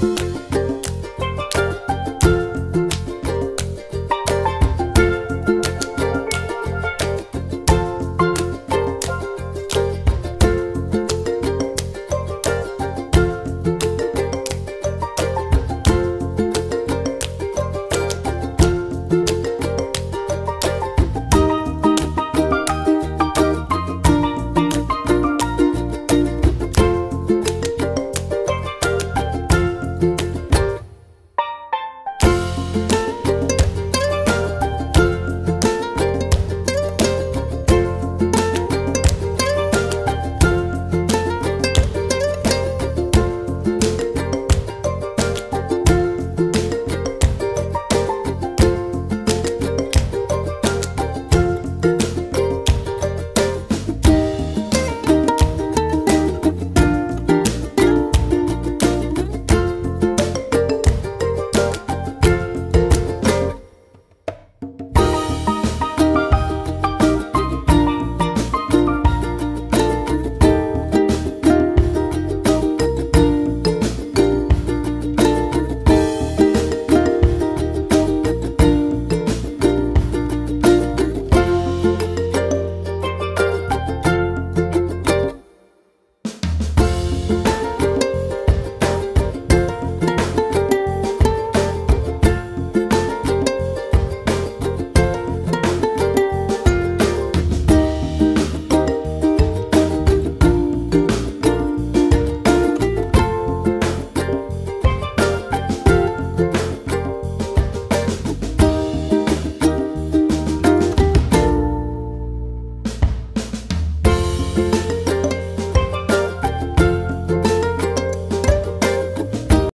Bye.